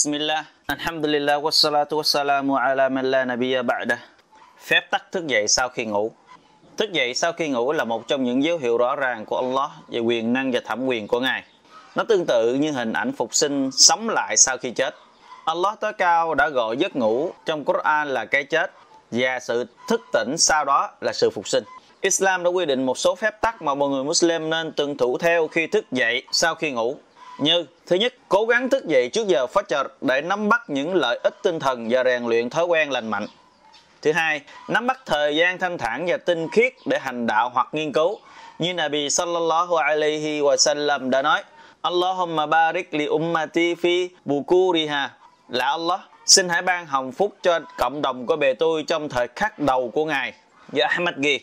Bismillah, Alhamdulillah, wassalatu wassalamu ala man la nabiyya ba'da. Phép tắt thức dậy sau khi ngủ. Thức dậy sau khi ngủ là một trong những dấu hiệu rõ ràng của Allah về quyền năng và thẩm quyền của Ngài. Nó tương tự như hình ảnh phục sinh sống lại sau khi chết. Allah tối cao đã gọi giấc ngủ trong Quran là cái chết và sự thức tỉnh sau đó là sự phục sinh. Islam đã quy định một số phép tắc mà mọi người Muslim nên tuân thủ theo khi thức dậy sau khi ngủ. Như thứ nhất, cố gắng thức dậy trước giờ phát chợt để nắm bắt những lợi ích tinh thần và rèn luyện thói quen lành mạnh. Thứ hai, nắm bắt thời gian thanh thản và tinh khiết để hành đạo hoặc nghiên cứu. Như Nabi sallallahu alaihi wa sallam đã nói, Allahumma barik li ummati fi bukuriha. Là Allah, xin hãy ban hồng phúc cho cộng đồng của bề tôi trong thời khắc đầu của Ngài. Và Ahmad ghi,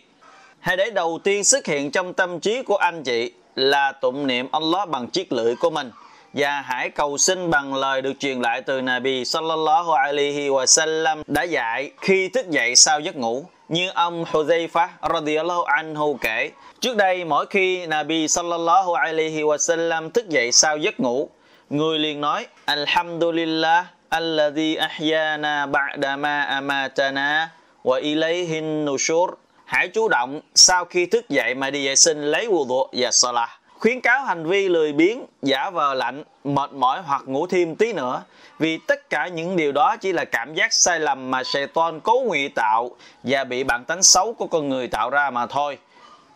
hãy để đầu tiên xuất hiện trong tâm trí của anh chị là tụng niệm Allah bằng chiếc lưỡi của mình. Và hãy cầu xin bằng lời được truyền lại từ Nabi sallallahu alaihi wa sallam đã dạy khi thức dậy sau giấc ngủ, như ông Hudhayfa radiyallahu anhu kể. Trước đây, mỗi khi Nabi sallallahu alaihi wa sallam thức dậy sau giấc ngủ, người liền nói, Alhamdulillah alladhi ahyana ba'da ma amatana wa ilayhin nushur hãy chủ động sau khi thức dậy mà đi vệ sinh lấy wudu và salah khuyến cáo hành vi lười biếng giả vờ lạnh mệt mỏi hoặc ngủ thêm tí nữa vì tất cả những điều đó chỉ là cảm giác sai lầm mà Satan cố ngụy tạo và bị bản tánh xấu của con người tạo ra mà thôi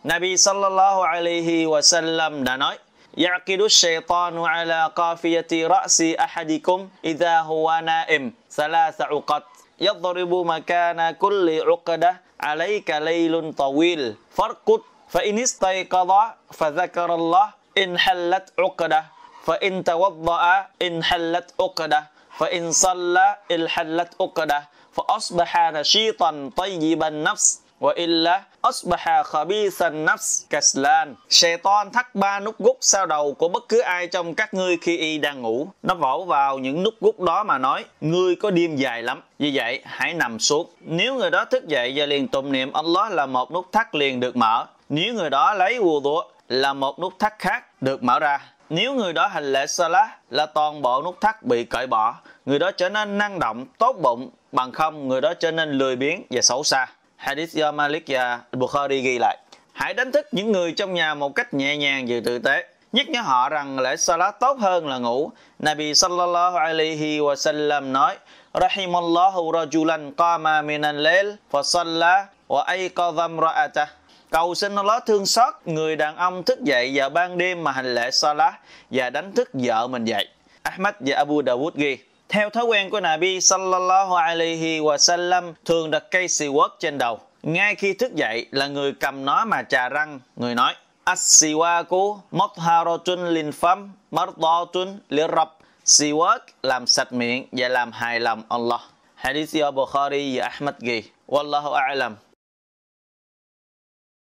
Nabi sallallahu alaihi wa sallam đã nói يعقد الشيطان على قافية رأس أحدكم إذا هو نائم ثلاث عقد يضرب مكان كل عقدة عليك ليل طويل فارقد فإن استيقظ فذكر الله انحلت عقدة. فإن توضأ انحلت عقدة. فإن صلى انحلت عقدة. فأصبح نشيطا طيب النفس. Wa illa asbaha khabisan nafs kaslan. Shaitan thắt ba nút gút sau đầu của bất cứ ai trong các ngươi khi y đang ngủ. Nó vỗ vào những nút gút đó mà nói, ngươi có đêm dài lắm. Vì vậy, hãy nằm xuống. Nếu người đó thức dậy và liền tụng niệm Allah là một nút thắt liền được mở. Nếu người đó lấy wudu là một nút thắt khác được mở ra. Nếu người đó hành lễ salah là toàn bộ nút thắt bị cởi bỏ, người đó trở nên năng động, tốt bụng, bằng không người đó trở nên lười biếng và xấu xa. Hadith do Malik và Bukhari ghi lại. Hãy đánh thức những người trong nhà một cách nhẹ nhàng và tử tế. Nhắc nhở họ rằng lễ salat tốt hơn là ngủ. Nabi sallallahu alaihi wa sallam nói, Rahimallahu rajulan qama minan layl fa salla wa ayqadha imra'atah. Cầu xin Allah thương xót người đàn ông thức dậy vào ban đêm mà hành lễ salat và đánh thức vợ mình dậy. Ahmad và Abu Dawud ghi. Theo thói quen của Nabi sallallahu alaihi wa sallam thường đặt cây siwak trên đầu. Ngay khi thức dậy là người cầm nó mà trà răng, người nói As-siwaku mutharatun lin fam mardatun lirab. Siwak làm sạch miệng và làm hài lòng Allah. Hadith do Bukhari và Ahmad ghi. Wallahu a'lam.